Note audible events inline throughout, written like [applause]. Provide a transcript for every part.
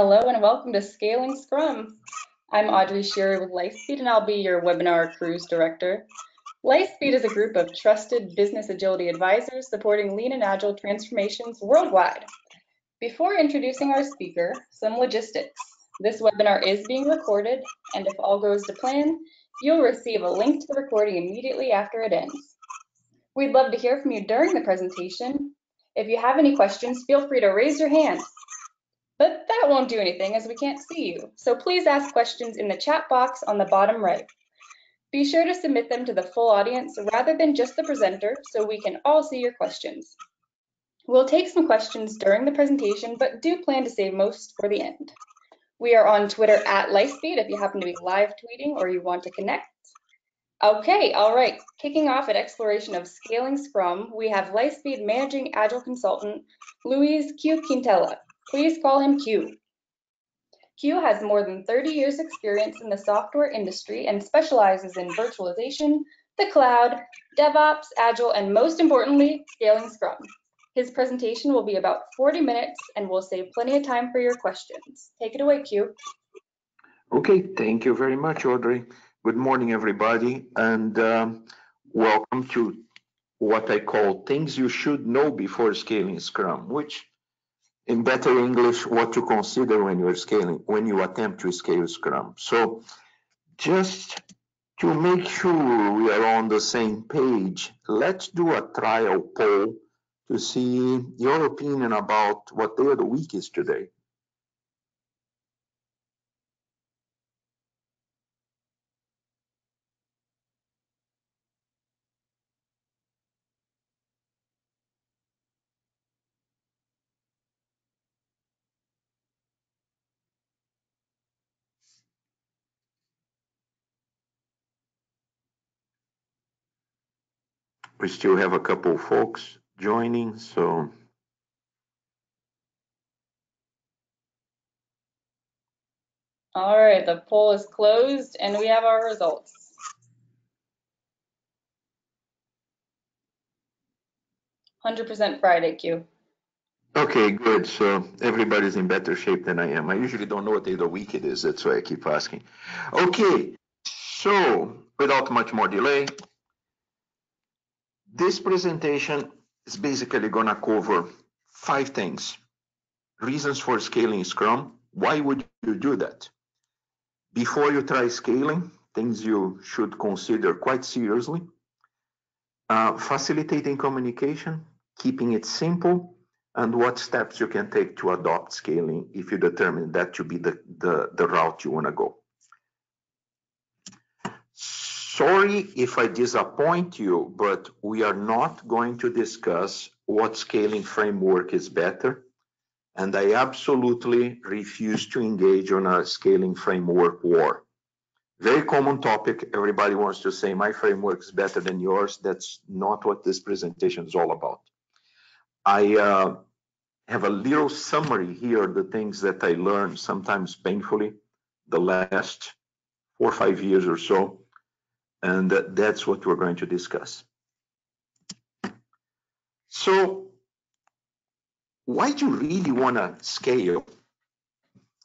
Hello and welcome to Scaling Scrum. I'm Audrey Shearer with LitheSpeed and I'll be your webinar cruise director. LitheSpeed is a group of trusted business agility advisors supporting lean and agile transformations worldwide. Before introducing our speaker, some logistics. This webinar is being recorded and if all goes to plan, you'll receive a link to the recording immediately after it ends. We'd love to hear from you during the presentation. If you have any questions, feel free to raise your hand but that won't do anything as we can't see you. So please ask questions in the chat box on the bottom right. Be sure to submit them to the full audience rather than just the presenter so we can all see your questions. We'll take some questions during the presentation, but do plan to save most for the end. We are on Twitter at LitheSpeed if you happen to be live tweeting or you want to connect. Okay, all right. Kicking off at exploration of scaling Scrum, we have LitheSpeed Managing Agile Consultant, Luiz Q. Quintela. Please call him Q. Q has more than 30 years experience in the software industry and specializes in virtualization, the cloud, DevOps, Agile, and most importantly, scaling Scrum. His presentation will be about 40 minutes and will save plenty of time for your questions. Take it away, Q. Okay, thank you very much, Audrey. Good morning, everybody, and um, welcome to what I call things you should know before scaling Scrum, which in better English, what to consider when you're scaling, when you attempt to scale Scrum. So just to make sure we are on the same page, let's do a trial poll to see your opinion about what day of the week is today. We still have a couple of folks joining, so. All right, the poll is closed and we have our results. Hundred percent Friday Q. Okay, good. So everybody's in better shape than I am. I usually don't know what day of the week it is. That's why I keep asking. Okay, so without much more delay, this presentation is basically going to cover five things. Reasons for scaling Scrum. Why would you do that? Before you try scaling, things you should consider quite seriously. Uh, facilitating communication, keeping it simple, and what steps you can take to adopt scaling if you determine that to be the, the, the route you want to go. Sorry if I disappoint you, but we are not going to discuss what scaling framework is better. And I absolutely refuse to engage on a scaling framework war. Very common topic. Everybody wants to say my framework is better than yours. That's not what this presentation is all about. I uh, have a little summary here, the things that I learned, sometimes painfully, the last four or five years or so and that's what we're going to discuss. So why do you really want to scale?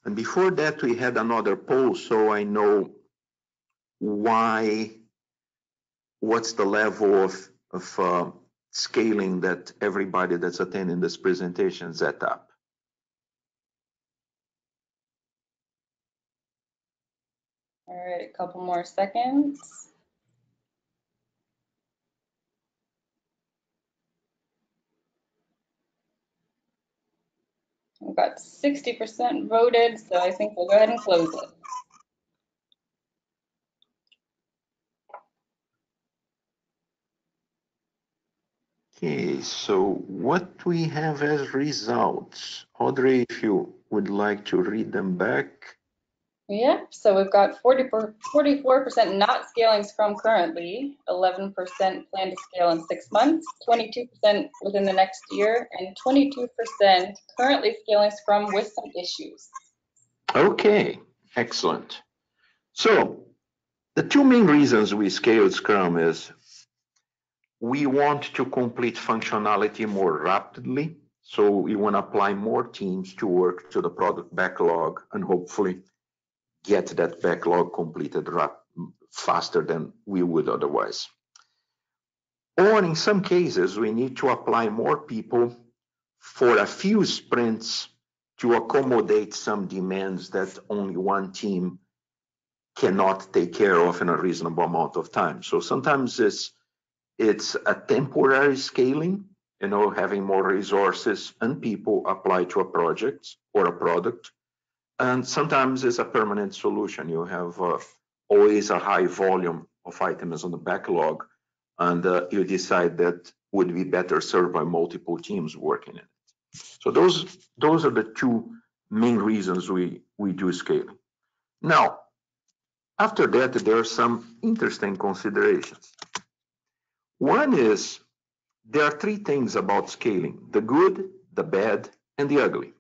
And before that, we had another poll, so I know why, what's the level of, of uh, scaling that everybody that's attending this presentation set up. All right, a couple more seconds. We've got 60% voted, so I think we'll go ahead and close it. Okay, so what we have as results, Audrey, if you would like to read them back. Yeah, so we've got 44% not scaling Scrum currently, 11% plan to scale in six months, 22% within the next year, and 22% currently scaling Scrum with some issues. Okay, excellent. So the two main reasons we scaled Scrum is we want to complete functionality more rapidly So we want to apply more teams to work to the product backlog and hopefully get that backlog completed faster than we would otherwise. Or in some cases, we need to apply more people for a few sprints to accommodate some demands that only one team cannot take care of in a reasonable amount of time. So sometimes it's it's a temporary scaling, you know, having more resources and people apply to a project or a product. And sometimes it's a permanent solution. You have uh, always a high volume of items on the backlog, and uh, you decide that would be better served by multiple teams working in it. So those those are the two main reasons we we do scaling. Now, after that, there are some interesting considerations. One is there are three things about scaling: the good, the bad, and the ugly.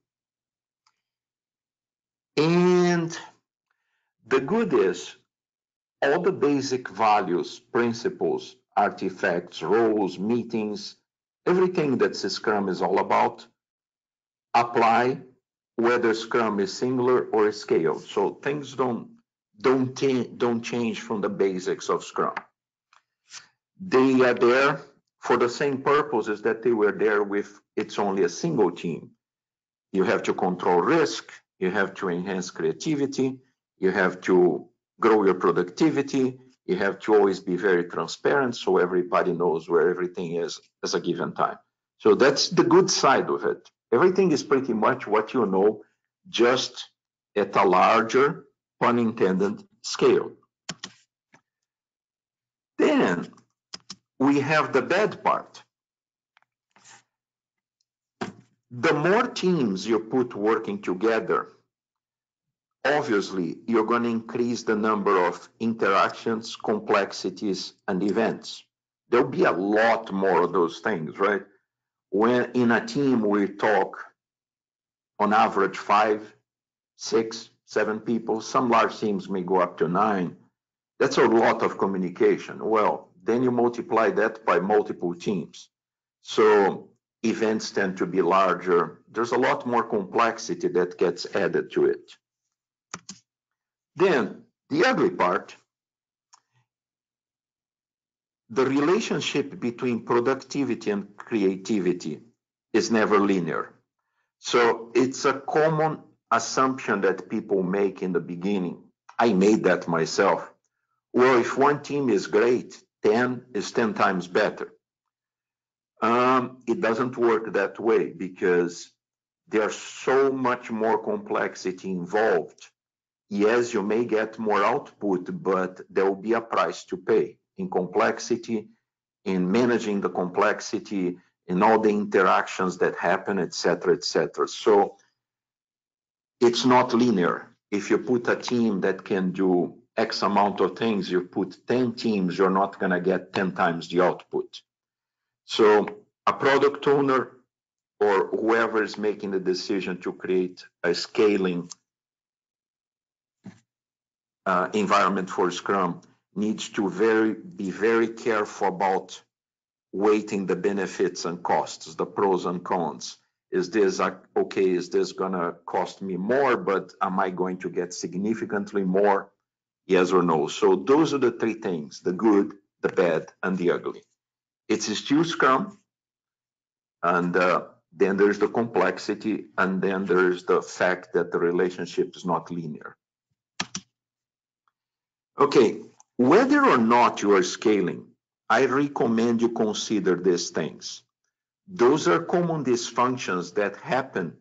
And the good is all the basic values, principles, artifacts, roles, meetings, everything that Scrum is all about apply whether Scrum is singular or scaled. So things don't don't don't change from the basics of Scrum. They are there for the same purposes that they were there with it's only a single team. You have to control risk, you have to enhance creativity, you have to grow your productivity, you have to always be very transparent so everybody knows where everything is at a given time. So that's the good side of it. Everything is pretty much what you know, just at a larger, pun intended, scale. Then we have the bad part. The more teams you put working together, obviously you're going to increase the number of interactions, complexities, and events. There'll be a lot more of those things, right? when in a team we talk on average five, six, seven people, some large teams may go up to nine. That's a lot of communication. Well, then you multiply that by multiple teams. So events tend to be larger. There's a lot more complexity that gets added to it. Then the ugly part the relationship between productivity and creativity is never linear. So it's a common assumption that people make in the beginning. I made that myself. Well, if one team is great, 10 is 10 times better. Um, it doesn't work that way because there's so much more complexity involved. Yes, you may get more output, but there will be a price to pay in complexity, in managing the complexity, in all the interactions that happen, etc., etc. So it's not linear. If you put a team that can do X amount of things, you put 10 teams, you're not going to get 10 times the output. So a product owner or whoever is making the decision to create a scaling uh, environment for Scrum needs to very be very careful about weighting the benefits and costs, the pros and cons. Is this okay? Is this gonna cost me more, but am I going to get significantly more? Yes or no? So those are the three things: the good, the bad, and the ugly. It's still Scrum, and uh, then there's the complexity, and then there's the fact that the relationship is not linear. Okay, whether or not you are scaling, I recommend you consider these things. Those are common dysfunctions that happen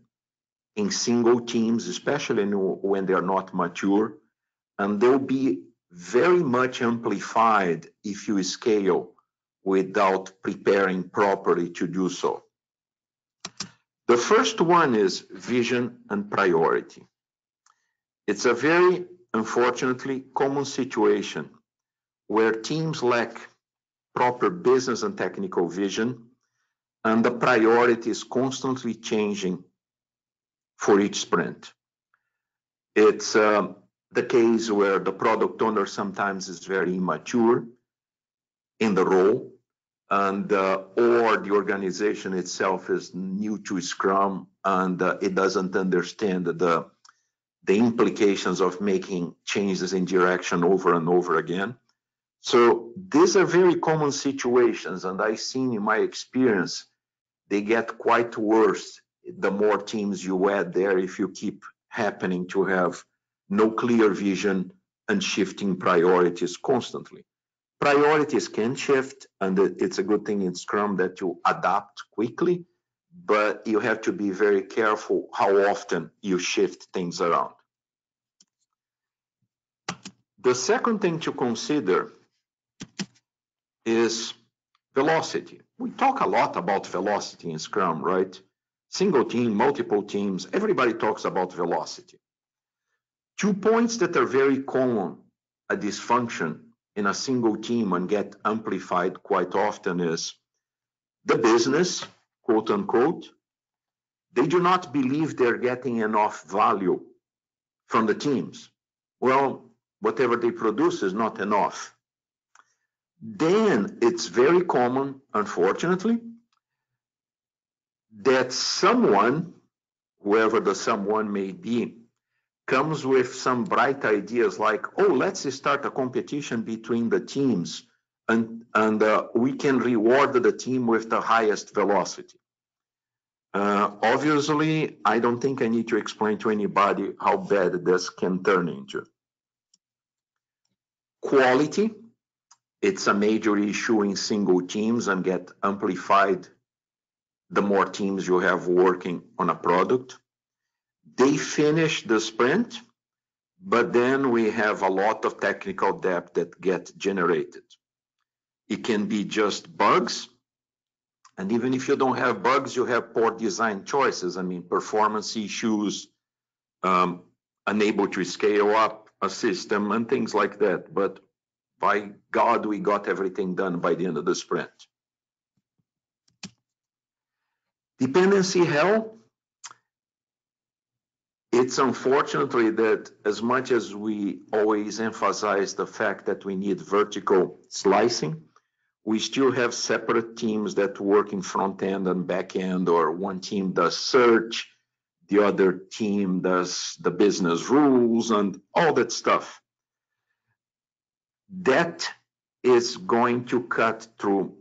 in single teams, especially when they are not mature, and they'll be very much amplified if you scale without preparing properly to do so. The first one is vision and priority. It's a very, unfortunately, common situation where teams lack proper business and technical vision, and the priority is constantly changing for each sprint. It's uh, the case where the product owner sometimes is very immature in the role. and uh, or the organization itself is new to Scrum and uh, it doesn't understand the the implications of making changes in direction over and over again. So these are very common situations, and I've seen in my experience they get quite worse the more teams you add there if you keep happening to have no clear vision and shifting priorities constantly. Priorities can shift, and it's a good thing in Scrum that you adapt quickly, but you have to be very careful how often you shift things around. The second thing to consider is velocity. We talk a lot about velocity in Scrum, right? Single team, multiple teams, everybody talks about velocity. Two points that are very common, a dysfunction in a single team and get amplified quite often is the business, quote unquote, they do not believe they're getting enough value from the teams. Well, whatever they produce is not enough. Then it's very common, unfortunately, that someone, whoever the someone may be, comes with some bright ideas like, oh, let's start a competition between the teams and, and uh, we can reward the team with the highest velocity. Uh, obviously, I don't think I need to explain to anybody how bad this can turn into. Quality, it's a major issue in single teams and get amplified the more teams you have working on a product. They finish the sprint, but then we have a lot of technical debt that get generated. It can be just bugs, and even if you don't have bugs, you have poor design choices. I mean, performance issues, um, unable to scale up a system and things like that. But by God, we got everything done by the end of the sprint. Dependency hell, it's unfortunately that as much as we always emphasize the fact that we need vertical slicing, we still have separate teams that work in front end and back end, or one team does search, the other team does the business rules and all that stuff. That is going to cut through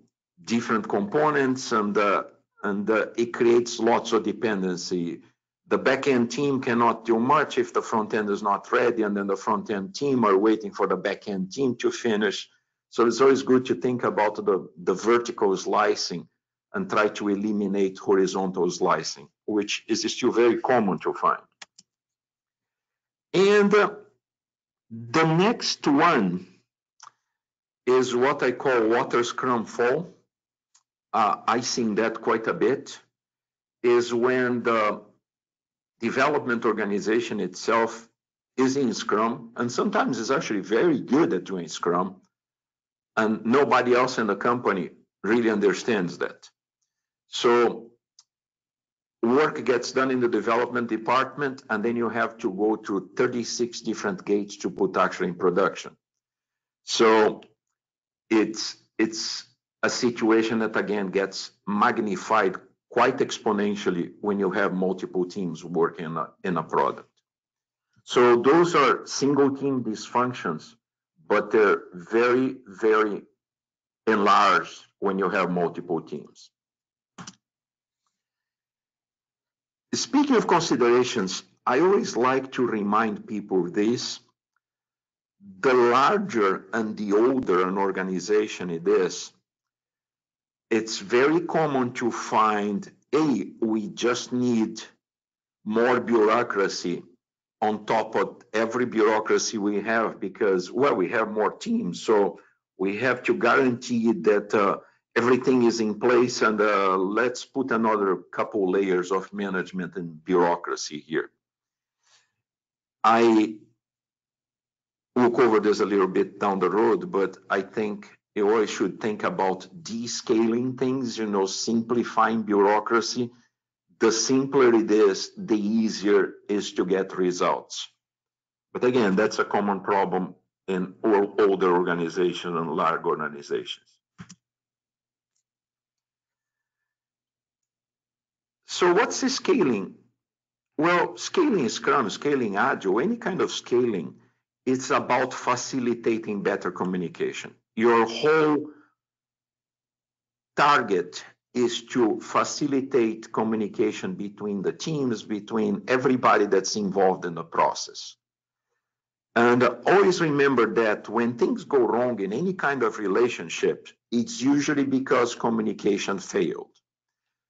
different components and uh, and uh, it creates lots of dependency. The back end team cannot do much if the front end is not ready, and then the front end team are waiting for the back end team to finish. So it's always good to think about the, the vertical slicing and try to eliminate horizontal slicing, which is still very common to find. And uh, the next one is what I call water scrum fall uh, I seen that quite a bit, is when the development organization itself is in Scrum, and sometimes is actually very good at doing Scrum, and nobody else in the company really understands that. So work gets done in the development department, and then you have to go through 36 different gates to put actually in production. So it's it's a situation that again gets magnified quite exponentially when you have multiple teams working in a, in a product. So those are single team dysfunctions, but they're very, very enlarged when you have multiple teams. Speaking of considerations, I always like to remind people this. The larger and the older an organization it is, it's very common to find, a we just need more bureaucracy on top of every bureaucracy we have because, well, we have more teams. So we have to guarantee that uh, everything is in place and uh, let's put another couple layers of management and bureaucracy here. I will cover this a little bit down the road, but I think you always should think about descaling things, you know, simplifying bureaucracy the simpler it is, the easier is to get results. But again, that's a common problem in all older organizations and large organizations. So what's the scaling? Well, scaling Scrum, scaling Agile, any kind of scaling, it's about facilitating better communication. Your whole target is to facilitate communication between the teams, between everybody that's involved in the process. And always remember that when things go wrong in any kind of relationship, it's usually because communication failed.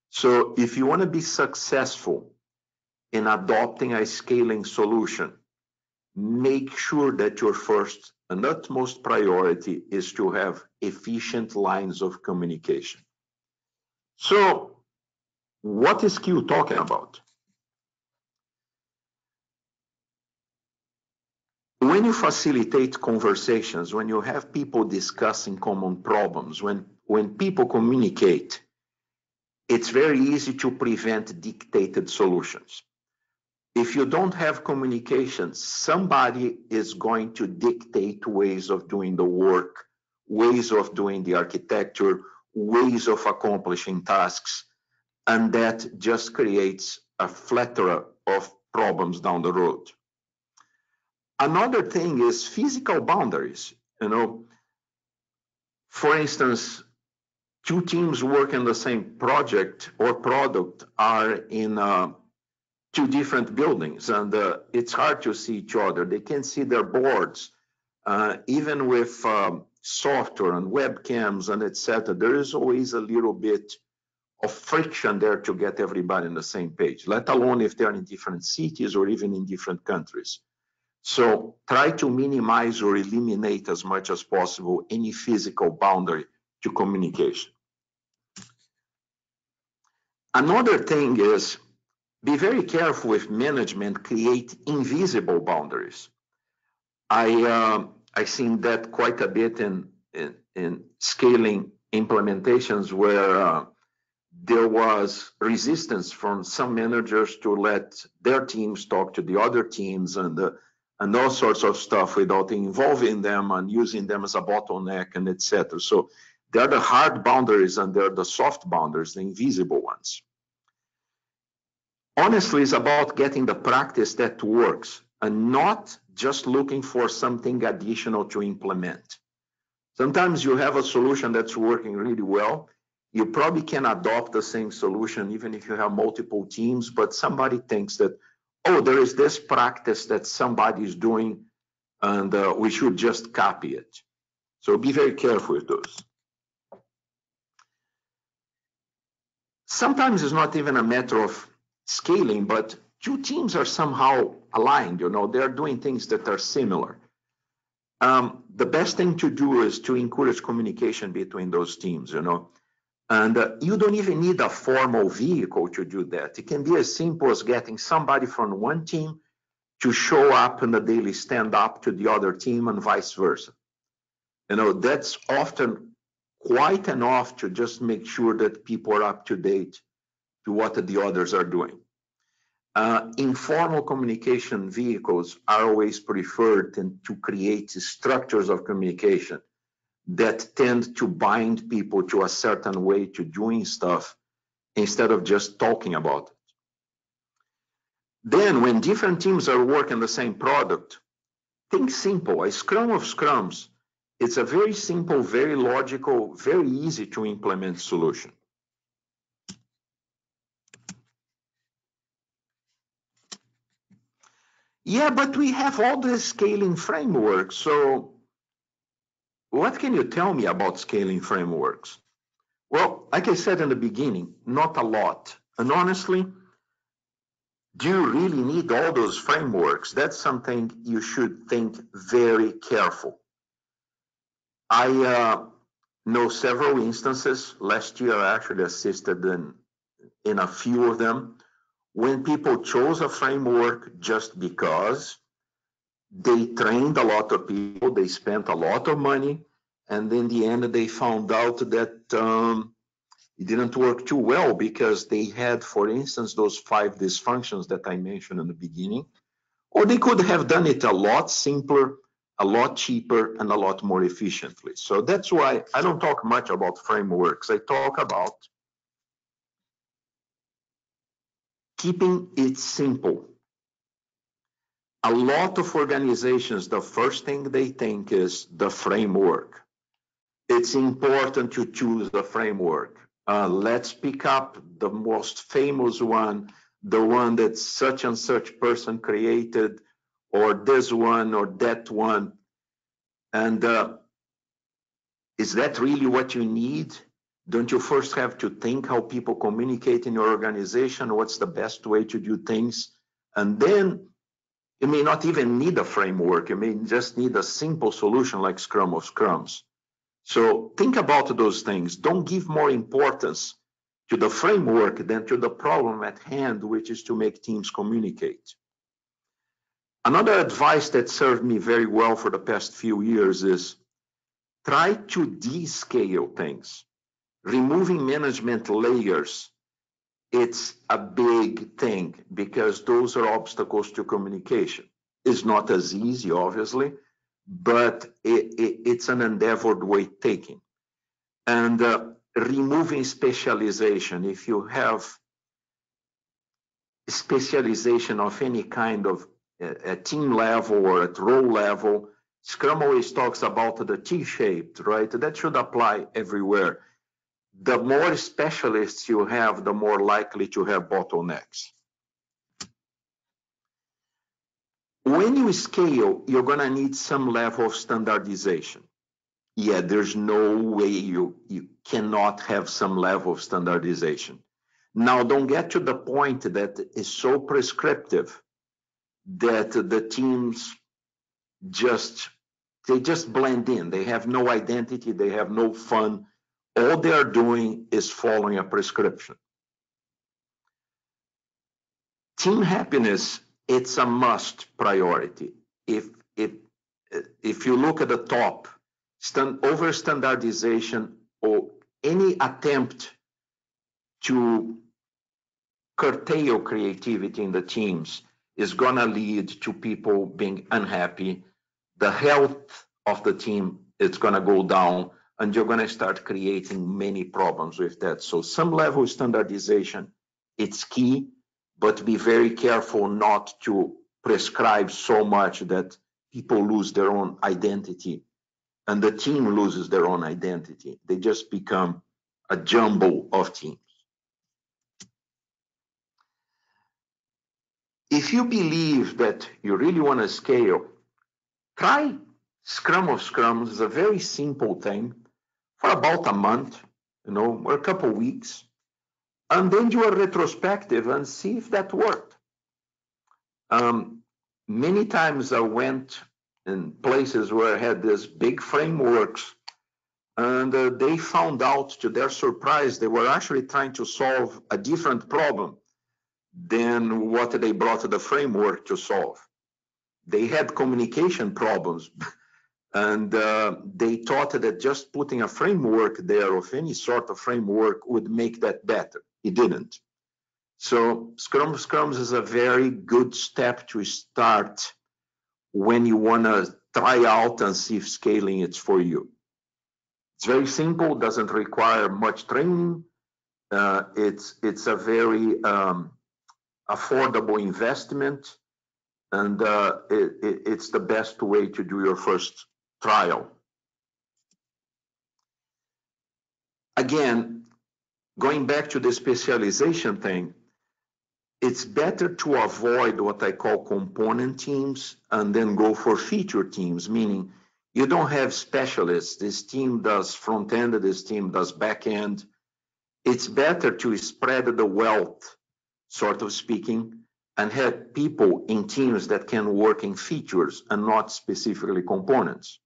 So if you want to be successful in adopting a scaling solution, make sure that your first and utmost priority is to have efficient lines of communication. So what is Q talking about? When you facilitate conversations, when you have people discussing common problems, when, when people communicate, it's very easy to prevent dictated solutions. If you don't have communication, somebody is going to dictate ways of doing the work, ways of doing the architecture, ways of accomplishing tasks, and that just creates a plethora of problems down the road. Another thing is physical boundaries. You know, for instance, two teams working the same project or product are in uh, two different buildings, and uh, it's hard to see each other. They can't see their boards, uh, even with um, software and webcams and etc. There is always a little bit of friction there to get everybody on the same page, let alone if they're in different cities or even in different countries. So try to minimize or eliminate as much as possible any physical boundary to communication. Another thing is be very careful with management create invisible boundaries. I uh, I seen that quite a bit in in, in scaling implementations where uh, there was resistance from some managers to let their teams talk to the other teams and uh, and all sorts of stuff without involving them and using them as a bottleneck and etc. So they're the hard boundaries and they're the soft boundaries, the invisible ones. Honestly, it's about getting the practice that works and not just looking for something additional to implement. Sometimes you have a solution that's working really well. You probably can adopt the same solution even if you have multiple teams, but somebody thinks that oh, there is this practice that somebody is doing and uh, we should just copy it. So be very careful with those. Sometimes it's not even a matter of scaling, but two teams are somehow aligned, you know, they're doing things that are similar. Um, the best thing to do is to encourage communication between those teams, you know. And uh, you don't even need a formal vehicle to do that. It can be as simple as getting somebody from one team to show up in the daily stand up to the other team and vice versa. You know, that's often quite enough to just make sure that people are up to date to what the others are doing. Uh, informal communication vehicles are always preferred to create structures of communication that tend to bind people to a certain way to doing stuff instead of just talking about it. Then when different teams are working the same product, think simple, a scrum of scrums, it's a very simple, very logical, very easy to implement solution. Yeah, but we have all the scaling frameworks. So what can you tell me about scaling frameworks? Well, like I said in the beginning, not a lot. And honestly, do you really need all those frameworks? That's something you should think very careful. I uh, know several instances. Last year, I actually assisted in, in a few of them when people chose a framework just because they trained a lot of people, they spent a lot of money, and in the end they found out that um, it didn't work too well because they had, for instance, those five dysfunctions that I mentioned in the beginning, or they could have done it a lot simpler, a lot cheaper, and a lot more efficiently. So that's why I don't talk much about frameworks. I talk about keeping it simple. A lot of organizations, the first thing they think is the framework. It's important to choose the framework. Uh, let's pick up the most famous one, the one that such and such person created, or this one or that one. And uh, is that really what you need? Don't you first have to think how people communicate in your organization? What's the best way to do things? And then you may not even need a framework. You may just need a simple solution like Scrum of Scrums. So think about those things. Don't give more importance to the framework than to the problem at hand, which is to make teams communicate. Another advice that served me very well for the past few years is try to descale things. Removing management layers, it's a big thing because those are obstacles to communication. It's not as easy, obviously, but it, it, it's an endeavored way taking. And uh, removing specialization, if you have specialization of any kind of uh, at team level or at role level, Scrum always talks about the T-shaped, right? That should apply everywhere. The more specialists you have, the more likely to have bottlenecks. When you scale, you're going to need some level of standardization. Yeah, there's no way you, you cannot have some level of standardization. Now, don't get to the point that is so prescriptive that the teams just they just blend in. They have no identity, they have no fun. All they are doing is following a prescription. Team happiness it's a must priority. If if if you look at the top, stand, over standardization or any attempt to curtail creativity in the teams is going to lead to people being unhappy. The health of the team is going to go down, and you're going to start creating many problems with that. So some level of standardization, it's key but be very careful not to prescribe so much that people lose their own identity and the team loses their own identity. They just become a jumble of teams. If you believe that you really want to scale, try Scrum of Scrums. It's a very simple thing for about a month, you know, or a couple weeks and then do a retrospective and see if that worked. Um, many times I went in places where I had these big frameworks and uh, they found out to their surprise they were actually trying to solve a different problem than what they brought the framework to solve. They had communication problems [laughs] and uh, they thought that just putting a framework there of any sort of framework would make that better. It didn't. So Scrum Scrums is a very good step to start when you want to try out and see if scaling is for you. It's very simple, doesn't require much training. Uh, it's it's a very um, affordable investment, and uh, it, it, it's the best way to do your first trial. Again, going back to the specialization thing, it's better to avoid what I call component teams and then go for feature teams, meaning you don't have specialists. This team does front end, this team does back end. It's better to spread the wealth, sort of speaking, and have people in teams that can work in features and not specifically components.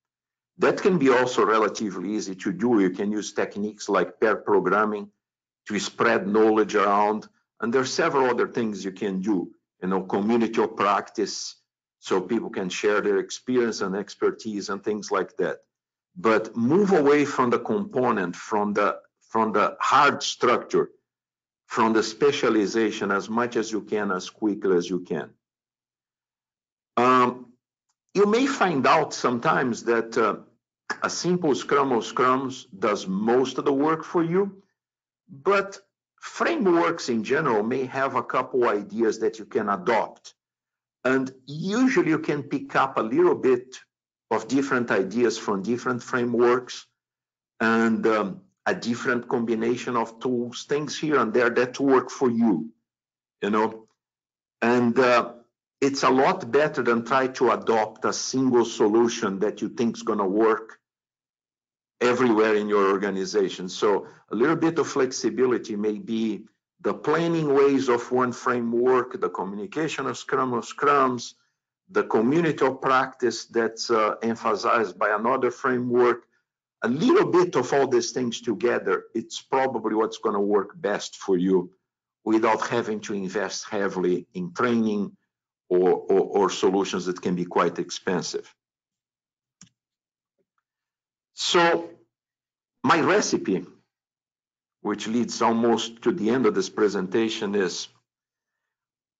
That can be also relatively easy to do. You can use techniques like pair programming to spread knowledge around. And there are several other things you can do, you know, community of practice, so people can share their experience and expertise and things like that. But move away from the component, from the from the hard structure, from the specialization as much as you can, as quickly as you can. You may find out sometimes that uh, a simple Scrum of Scrums does most of the work for you, but frameworks in general may have a couple ideas that you can adopt. And usually you can pick up a little bit of different ideas from different frameworks and um, a different combination of tools, things here and there that work for you, you know. And uh, it's a lot better than try to adopt a single solution that you think is going to work everywhere in your organization. So a little bit of flexibility may be the planning ways of one framework, the communication of Scrum of Scrums, the community of practice that's uh, emphasized by another framework. A little bit of all these things together, it's probably what's going to work best for you without having to invest heavily in training or, or, or solutions that can be quite expensive. So my recipe, which leads almost to the end of this presentation is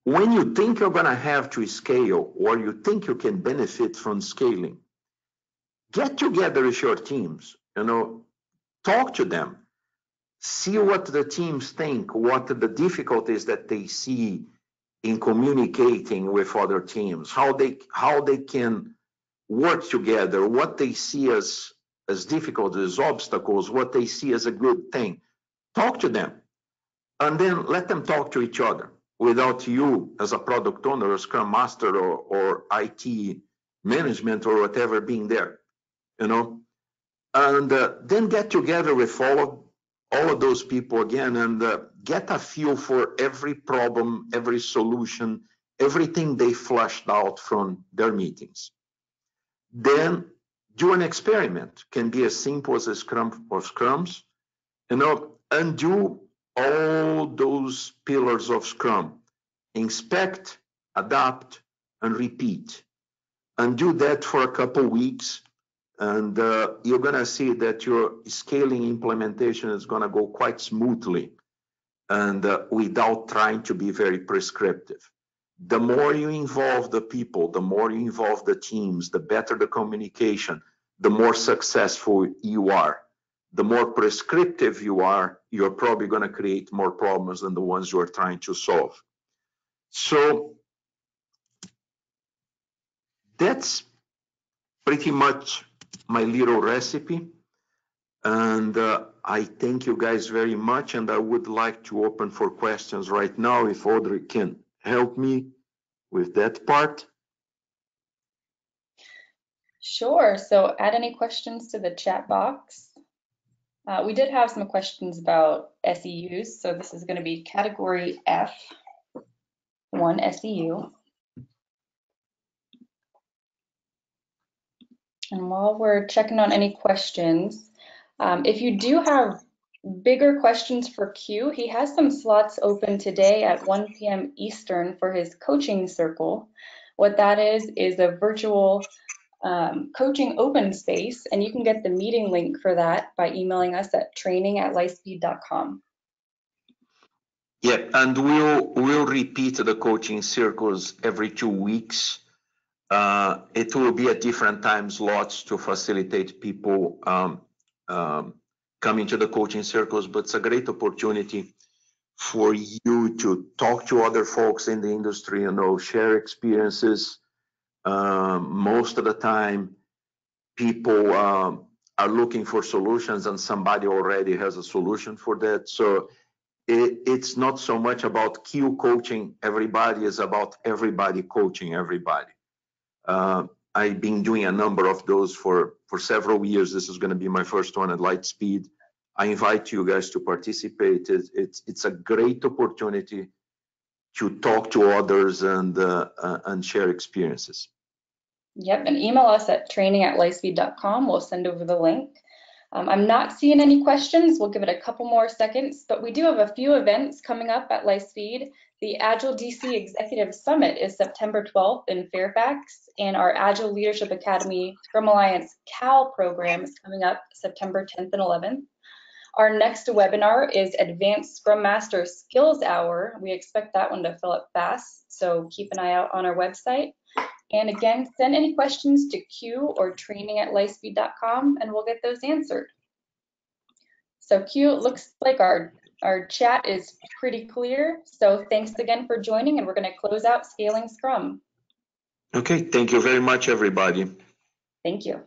when you think you're going to have to scale or you think you can benefit from scaling, get together with your teams, you know, talk to them, see what the teams think, what the difficulties that they see in communicating with other teams, how they how they can work together, what they see as as difficult as obstacles, what they see as a good thing. Talk to them and then let them talk to each other without you as a product owner or scrum master or, or IT management or whatever being there, you know, and uh, then get together with all of, all of those people again and uh, get a feel for every problem, every solution, everything they flushed out from their meetings. Then do an experiment. Can be as simple as a scrum or scrums, you know, undo all those pillars of Scrum. Inspect, adapt, and repeat. And do that for a couple weeks. And uh, you're going to see that your scaling implementation is going to go quite smoothly and uh, without trying to be very prescriptive. The more you involve the people, the more you involve the teams, the better the communication, the more successful you are the more prescriptive you are, you're probably going to create more problems than the ones you are trying to solve. So that's pretty much my little recipe. And uh, I thank you guys very much. And I would like to open for questions right now if Audrey can help me with that part. Sure. So add any questions to the chat box. Uh, we did have some questions about SEUs, so this is going to be category F, one SEU. And while we're checking on any questions, um, if you do have bigger questions for Q, he has some slots open today at 1 p.m. Eastern for his coaching circle. What that is, is a virtual um, coaching open space, and you can get the meeting link for that by emailing us at training at lithespeed.com. Yeah, and we'll we'll repeat the coaching circles every two weeks. Uh, it will be at different time slots to facilitate people um, um, coming to the coaching circles, but it's a great opportunity for you to talk to other folks in the industry, you know, share experiences, um, most of the time, people um, are looking for solutions and somebody already has a solution for that. So it, it's not so much about Q coaching everybody, it's about everybody coaching everybody. Uh, I've been doing a number of those for, for several years. This is going to be my first one at LitheSpeed. I invite you guys to participate. It's, it's, it's a great opportunity to talk to others and, uh, uh, and share experiences. Yep, and email us at training at lithespeed.com. We'll send over the link. Um, I'm not seeing any questions. We'll give it a couple more seconds, but we do have a few events coming up at LitheSpeed. The Agile DC Executive Summit is September 12th in Fairfax, and our Agile Leadership Academy Scrum Alliance CAL program is coming up September 10th and 11th. Our next webinar is Advanced Scrum Master Skills Hour. We expect that one to fill up fast, so keep an eye out on our website. And again, send any questions to Q or training at lithespeed.com and we'll get those answered. So Q, it looks like our, our chat is pretty clear. So thanks again for joining and we're going to close out Scaling Scrum. Okay, thank you very much, everybody. Thank you.